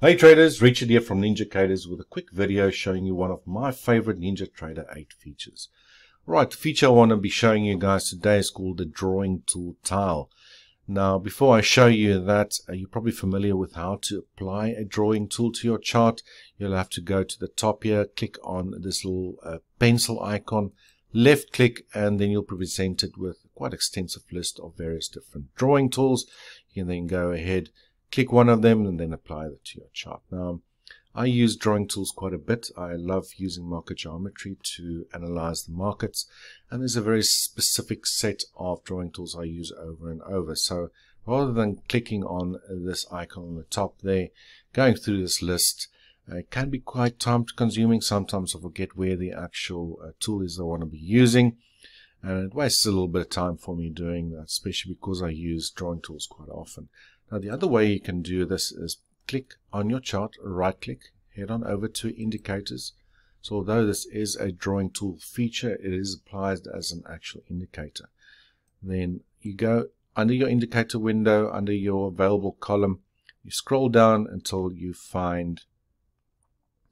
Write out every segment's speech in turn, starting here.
Hey traders, Richard here from Ninjacators with a quick video showing you one of my favorite NinjaTrader 8 features. Right, the feature I want to be showing you guys today is called the Drawing Tool Tile. Now, before I show you that, uh, you're probably familiar with how to apply a drawing tool to your chart. You'll have to go to the top here, click on this little uh, pencil icon, left click, and then you'll be presented with quite extensive list of various different drawing tools. You can then go ahead click one of them and then apply that to your chart. Now, I use drawing tools quite a bit. I love using market geometry to analyze the markets. And there's a very specific set of drawing tools I use over and over. So rather than clicking on this icon on the top there, going through this list, it can be quite time consuming. Sometimes I forget where the actual uh, tool is I want to be using. And it wastes a little bit of time for me doing that, especially because I use drawing tools quite often. Now the other way you can do this is click on your chart, right click, head on over to indicators. So although this is a drawing tool feature, it is applied as an actual indicator. Then you go under your indicator window, under your available column, you scroll down until you find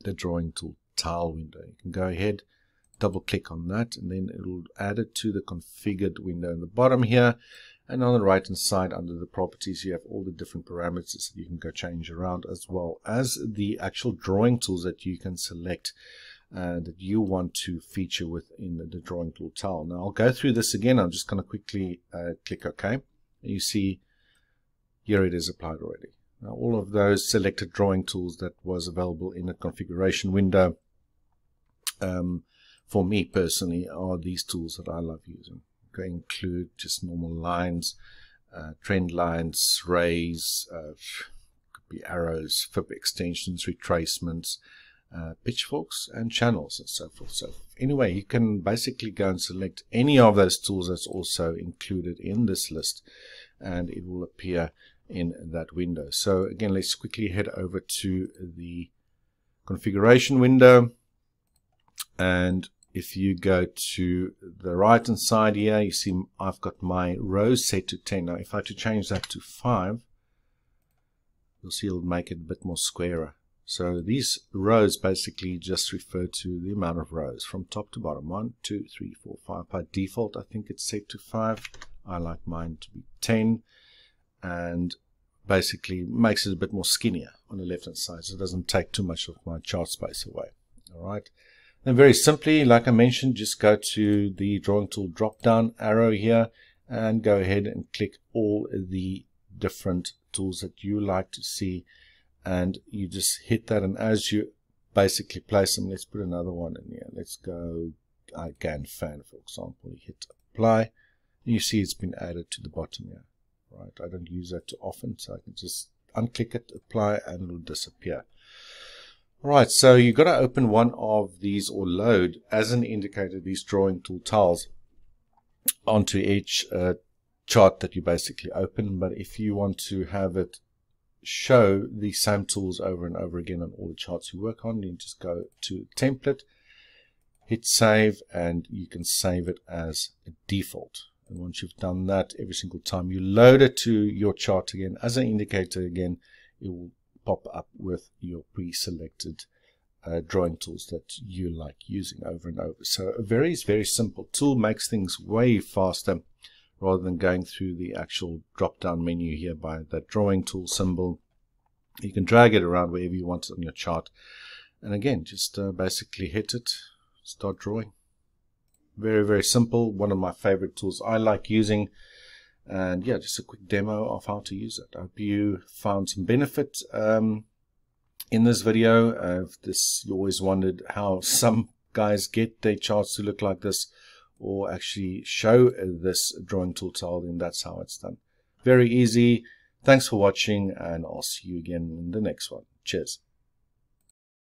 the drawing tool tile window. You can go ahead, double click on that, and then it will add it to the configured window in the bottom here. And on the right hand side under the properties, you have all the different parameters that you can go change around as well as the actual drawing tools that you can select uh, that you want to feature within the drawing tool tile. Now I'll go through this again. I'm just going to quickly uh, click OK. You see here it is applied already. Now all of those selected drawing tools that was available in the configuration window um, for me personally are these tools that I love using include just normal lines, uh, trend lines, rays, uh, could be arrows, fib extensions, retracements, uh, pitchforks, and channels, and so forth. So anyway, you can basically go and select any of those tools that's also included in this list, and it will appear in that window. So again, let's quickly head over to the configuration window and if you go to the right hand side here, you see I've got my rows set to 10. Now, if I to change that to 5, you'll see it'll make it a bit more squarer. So these rows basically just refer to the amount of rows from top to bottom. 1, 2, 3, 4, 5. By default, I think it's set to 5. I like mine to be 10. And basically makes it a bit more skinnier on the left hand side so it doesn't take too much of my chart space away. All right. And very simply, like I mentioned, just go to the drawing tool drop down arrow here and go ahead and click all the different tools that you like to see. And you just hit that. And as you basically place them, let's put another one in here. Let's go uh, again, fan, for example. You hit apply. And you see it's been added to the bottom here. Right. I don't use that too often, so I can just unclick it, apply, and it'll disappear. Right, so you've got to open one of these or load as an indicator these drawing tool tiles onto each uh, chart that you basically open. But if you want to have it show the same tools over and over again on all the charts you work on, you just go to template, hit save, and you can save it as a default. And once you've done that, every single time you load it to your chart again as an indicator again, it will pop up with your pre-selected uh, drawing tools that you like using over and over. So a very, very simple tool makes things way faster rather than going through the actual drop-down menu here by that drawing tool symbol. You can drag it around wherever you want it on your chart. And again, just uh, basically hit it, start drawing. Very, very simple. One of my favorite tools I like using and yeah, just a quick demo of how to use it. I hope you found some benefit um, in this video. Uh, this you always wondered how some guys get their charts to look like this or actually show this drawing tool tile, then that's how it's done. Very easy. Thanks for watching and I'll see you again in the next one. Cheers.